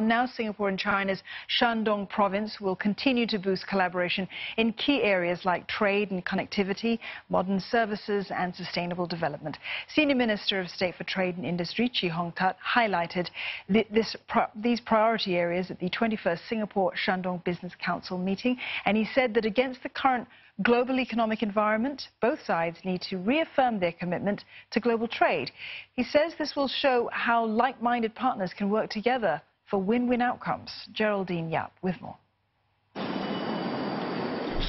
Now Singapore and China's Shandong province will continue to boost collaboration in key areas like trade and connectivity, modern services and sustainable development. Senior Minister of State for Trade and Industry, Chee Hong Tat, highlighted this, these priority areas at the 21st Singapore Shandong Business Council meeting and he said that against the current global economic environment, both sides need to reaffirm their commitment to global trade. He says this will show how like-minded partners can work together for win-win outcomes. Geraldine Yap with more.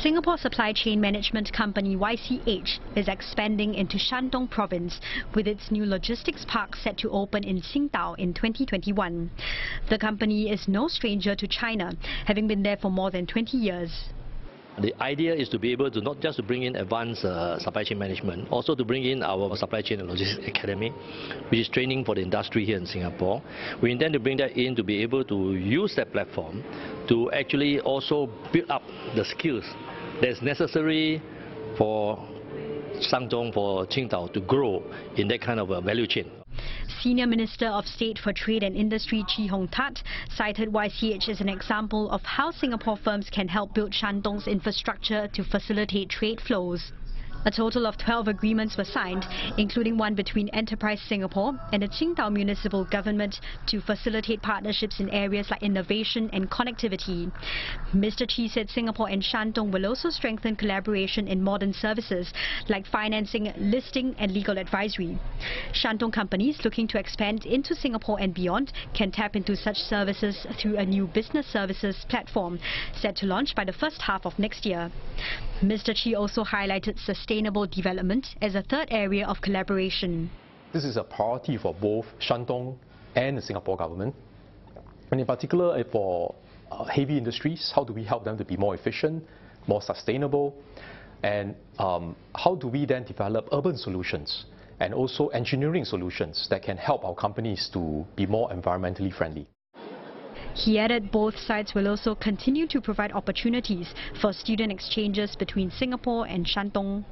Singapore supply chain management company YCH is expanding into Shandong province with its new logistics park set to open in Qingdao in 2021. The company is no stranger to China, having been there for more than 20 years. The idea is to be able to not just to bring in advanced uh, supply chain management, also to bring in our supply chain and logistics academy, which is training for the industry here in Singapore. We intend to bring that in to be able to use that platform to actually also build up the skills that's necessary for Shandong, for Qingdao to grow in that kind of a value chain. Senior Minister of State for Trade and Industry Chee Hong Tat cited YCH as an example of how Singapore firms can help build Shandong's infrastructure to facilitate trade flows. A total of 12 agreements were signed, including one between Enterprise Singapore and the Qingdao municipal government to facilitate partnerships in areas like innovation and connectivity. Mr. Chee said Singapore and Shandong will also strengthen collaboration in modern services like financing, listing and legal advisory. Shandong companies looking to expand into Singapore and beyond can tap into such services through a new business services platform set to launch by the first half of next year. Mr. Chee also highlighted sustainability sustainable development as a third area of collaboration. This is a priority for both Shandong and the Singapore government. And in particular eh, for uh, heavy industries, how do we help them to be more efficient, more sustainable, and um, how do we then develop urban solutions and also engineering solutions that can help our companies to be more environmentally friendly. He added both sides will also continue to provide opportunities for student exchanges between Singapore and Shandong.